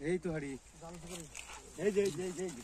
এই তো হাড়ি। এই যে এই যে এই যে।